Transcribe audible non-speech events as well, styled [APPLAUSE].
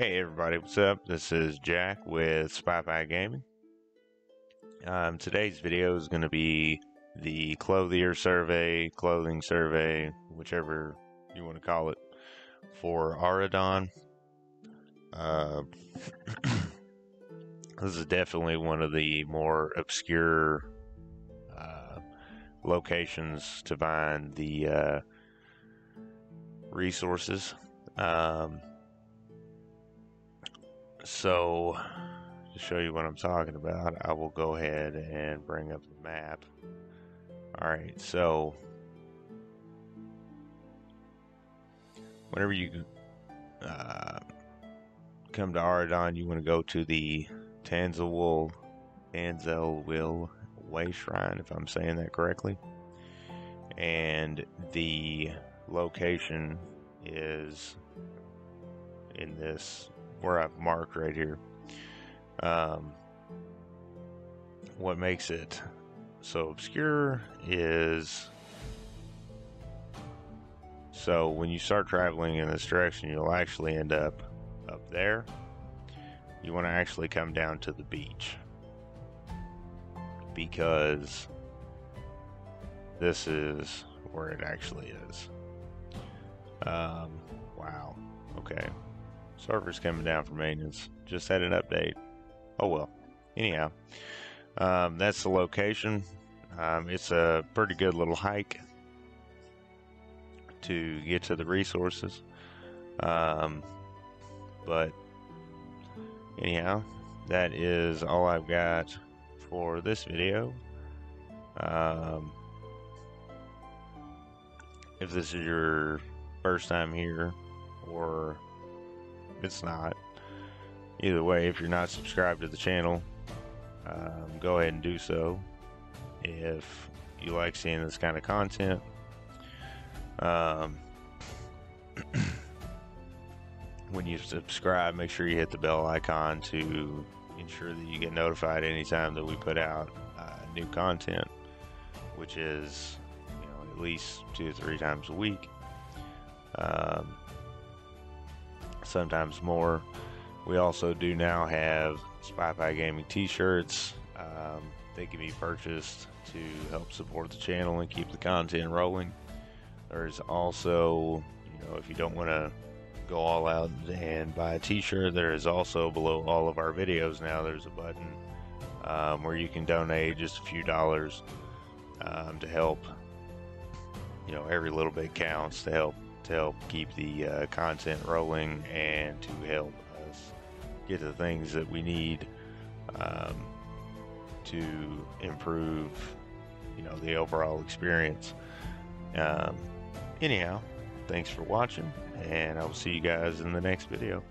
Hey everybody, what's up? This is Jack with Spy Pie Gaming. Um, today's video is going to be the clothier survey, clothing survey, whichever you want to call it, for Auridon. Uh, [COUGHS] this is definitely one of the more obscure uh, locations to find the uh, resources. Um, so, to show you what I'm talking about, I will go ahead and bring up the map. Alright, so whenever you uh, come to Auridon, you want to go to the Tanzelwil, Tanzelwil Way Shrine, if I'm saying that correctly. And the location is in this where I've marked right here. Um, what makes it so obscure is so when you start traveling in this direction, you'll actually end up up there. You want to actually come down to the beach because this is where it actually is. Um, wow. Okay. Server's coming down for maintenance. Just had an update. Oh well. Anyhow, um, that's the location. Um, it's a pretty good little hike to get to the resources. Um, but anyhow, that is all I've got for this video. Um, if this is your first time here or it's not. Either way, if you're not subscribed to the channel, um, go ahead and do so. If you like seeing this kind of content, um, [CLEARS THROAT] when you subscribe, make sure you hit the bell icon to ensure that you get notified anytime that we put out uh, new content, which is you know at least two or three times a week. Um, sometimes more. We also do now have Spy Pie Gaming t-shirts. Um, they can be purchased to help support the channel and keep the content rolling. There's also, you know, if you don't want to go all out and buy a t-shirt, there is also below all of our videos now, there's a button um, where you can donate just a few dollars um, to help. You know, every little bit counts to help to help keep the uh, content rolling and to help us get the things that we need um, to improve, you know, the overall experience. Um, anyhow, thanks for watching, and I will see you guys in the next video.